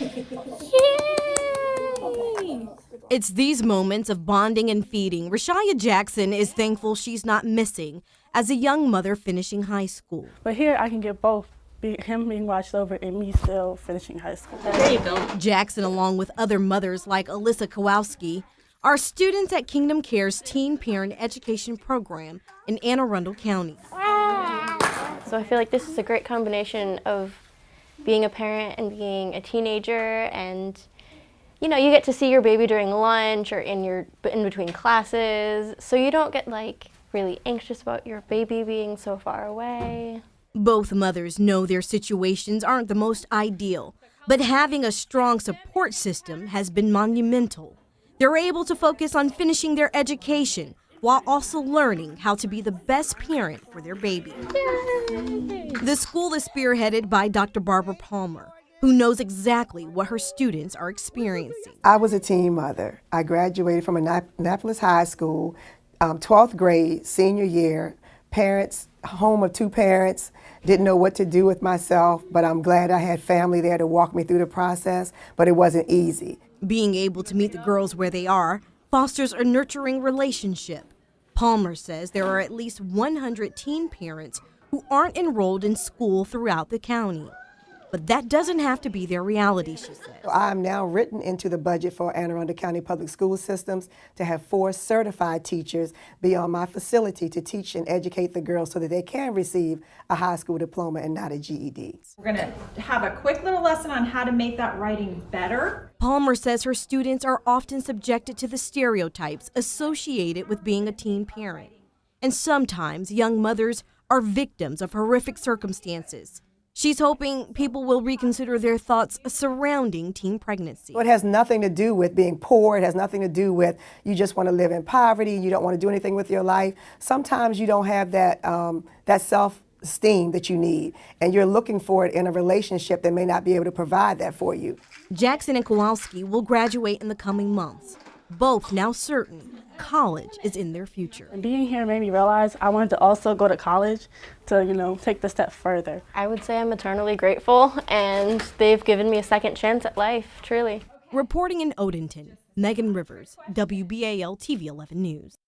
Yay! It's these moments of bonding and feeding Richya Jackson is thankful she's not missing as a young mother finishing high school. But here I can get both be, him being watched over and me still finishing high school. There you go. Jackson, along with other mothers like Alyssa Kowalski, are students at Kingdom Kare's Teen Parent Education Program in Anne Arundel County. So I feel like this is a great combination of being a parent and being a teenager and you know, you get to see your baby during lunch or in your in between classes, so you don't get like really anxious about your baby being so far away. Both mothers know their situations aren't the most ideal, but having a strong support system has been monumental. They're able to focus on finishing their education while also learning how to be the best parent for their baby. The school is spearheaded by Dr. Barbara Palmer, who knows exactly what her students are experiencing. I was a teen mother. I graduated from Annapolis High School, um, 12th grade, senior year. Parents, home of two parents, didn't know what to do with myself, but I'm glad I had family there to walk me through the process, but it wasn't easy. Being able to meet the girls where they are fosters a nurturing relationship. Palmer says there are at least 100 teen parents who aren't enrolled in school throughout the county. But that doesn't have to be their reality, she said. I am now written into the budget for Anne Arundel County Public School Systems to have four certified teachers be on my facility to teach and educate the girls so that they can receive a high school diploma and not a GED. We're going to have a quick little lesson on how to make that writing better. Palmer says her students are often subjected to the stereotypes associated with being a teen parent. And sometimes young mothers are victims of horrific circumstances. She's hoping people will reconsider their thoughts surrounding teen pregnancy. It has nothing to do with being poor. It has nothing to do with you just want to live in poverty. You don't want to do anything with your life. Sometimes you don't have that um, that self esteem that you need, and you're looking for it in a relationship that may not be able to provide that for you. Jackson and Kowalski will graduate in the coming months. Both now certain college is in their future. And being here made me realize I wanted to also go to college to, you know, take the step further. I would say I'm eternally grateful and they've given me a second chance at life, truly. Reporting in Odenton, Megan Rivers, WBAL TV 11 News.